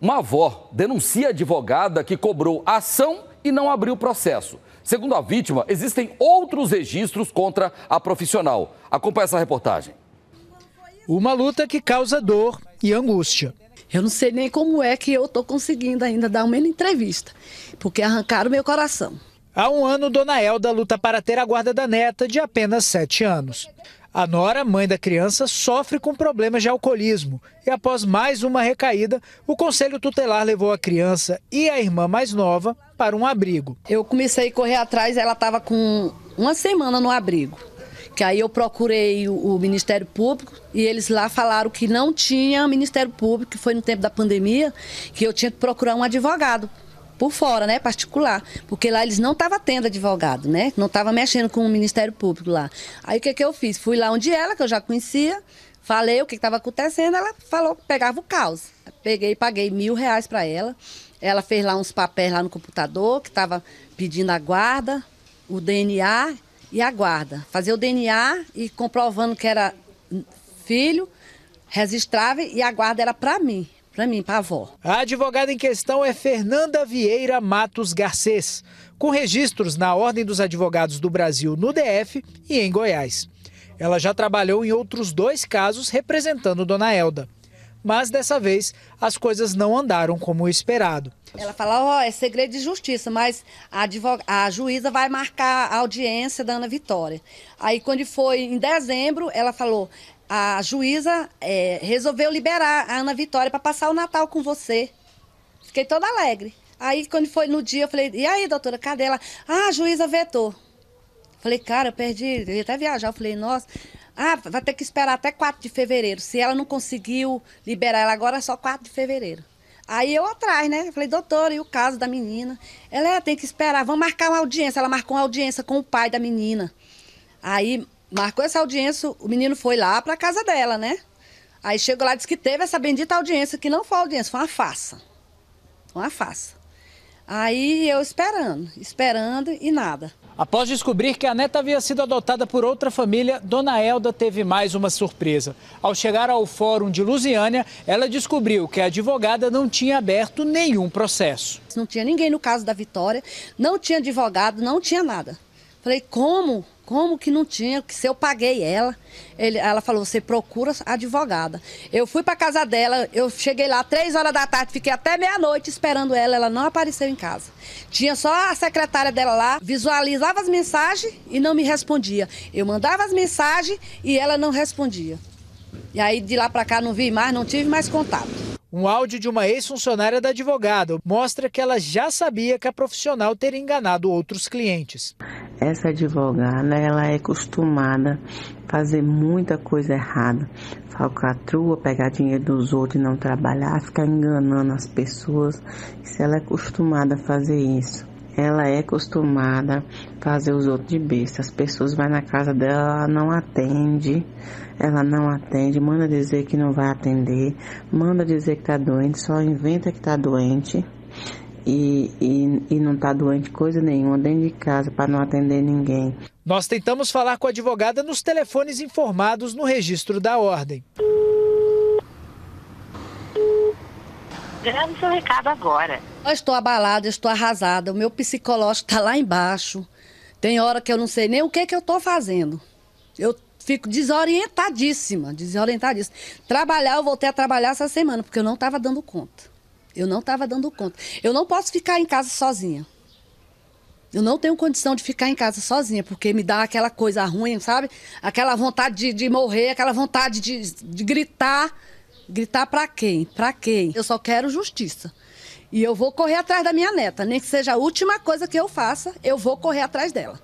Uma avó denuncia a advogada que cobrou ação e não abriu o processo. Segundo a vítima, existem outros registros contra a profissional. Acompanhe essa reportagem. Uma luta que causa dor e angústia. Eu não sei nem como é que eu estou conseguindo ainda dar uma entrevista, porque arrancaram meu coração. Há um ano, Dona Elda luta para ter a guarda da neta de apenas 7 anos. A Nora, mãe da criança, sofre com problemas de alcoolismo e, após mais uma recaída, o Conselho Tutelar levou a criança e a irmã mais nova para um abrigo. Eu comecei a correr atrás, ela estava com uma semana no abrigo. Que aí eu procurei o, Ministério Público e eles lá falaram que não tinha Ministério Público, que foi no tempo da pandemia, que eu tinha que procurar um advogado por fora, né, particular, porque lá eles não estavam tendo advogado, né, não estavam mexendo com o Ministério Público lá. Aí o que que eu fiz? Fui lá onde ela, que eu já conhecia, falei o que estava acontecendo, ela falou que pegava o caos. Peguei, paguei mil reais para ela, ela fez lá uns papéis lá no computador, que estava pedindo a guarda, o DNA e a guarda. Fazer o DNA e comprovando que era filho, registrável e a guarda era para mim para mim, para a avó. A advogada em questão é Fernanda Vieira Matos Garcês, com registros na Ordem dos Advogados do Brasil no DF e em Goiás. Ela já trabalhou em outros dois casos representando Dona Elda. Mas dessa vez as coisas não andaram como esperado. Ela fala, ó, oh, é segredo de justiça, mas a, advog... a juíza vai marcar a audiência da Ana Vitória. Aí quando foi em dezembro, ela falou, a juíza é, resolveu liberar a Ana Vitória para passar o Natal com você. Fiquei toda alegre. Aí, quando foi no dia, eu falei, e aí, doutora, cadê ela? Ah, a juíza vetou. Falei, cara, eu perdi, eu ia até viajar. Eu falei, nossa, ah, vai ter que esperar até 4 de fevereiro. Se ela não conseguiu liberar ela agora, é só 4 de fevereiro. Aí eu atrás, né? Falei, doutora, e o caso da menina? Ela é, tem que esperar, vamos marcar uma audiência. Ela marcou uma audiência com o pai da menina. Aí marcou essa audiência, o menino foi lá para casa dela, né? Aí chegou lá e disse que teve essa bendita audiência, que não foi audiência, foi uma farsa. Uma farsa. Aí eu esperando, esperando e nada. Após descobrir que a neta havia sido adotada por outra família, Dona Elda teve mais uma surpresa. Ao chegar ao fórum de Lusiânia, ela descobriu que a advogada não tinha aberto nenhum processo. Não tinha ninguém no caso da Vitória, não tinha advogado, não tinha nada. Falei, como? Como que não tinha? Que se eu paguei ela, ele, ela falou, você procura advogada. Eu fui para casa dela, eu cheguei lá três horas da tarde, fiquei até meia-noite esperando ela, ela não apareceu em casa. Tinha só a secretária dela lá, visualizava as mensagens e não me respondia. Eu mandava as mensagens e ela não respondia. E aí de lá para cá não vi mais, não tive mais contato. Um áudio de uma ex-funcionária da advogada mostra que ela já sabia que a profissional teria enganado outros clientes. Essa advogada, ela é acostumada a fazer muita coisa errada. Falcatrua, pegar dinheiro dos outros e não trabalhar, ficar enganando as pessoas. Se ela é acostumada a fazer isso, ela é acostumada a fazer os outros de besta. As pessoas vão na casa dela, ela não atende, ela não atende, manda dizer que não vai atender, manda dizer que tá doente, só inventa que tá doente. E, e, e não tá doente coisa nenhuma dentro de casa para não atender ninguém. Nós tentamos falar com a advogada nos telefones informados no registro da ordem. Grave seu recado agora. Eu estou abalada, estou arrasada. O meu psicológico está lá embaixo. Tem hora que eu não sei nem o que, que eu estou fazendo. Eu fico desorientadíssima, desorientadíssima. Trabalhar, eu voltei a trabalhar essa semana, porque eu não estava dando conta. Eu não estava dando conta. Eu não posso ficar em casa sozinha. Eu não tenho condição de ficar em casa sozinha, porque me dá aquela coisa ruim, sabe? Aquela vontade de, de morrer, aquela vontade de, de gritar. Gritar para quem? Para quem? Eu só quero justiça. E eu vou correr atrás da minha neta. Nem que seja a última coisa que eu faça, eu vou correr atrás dela.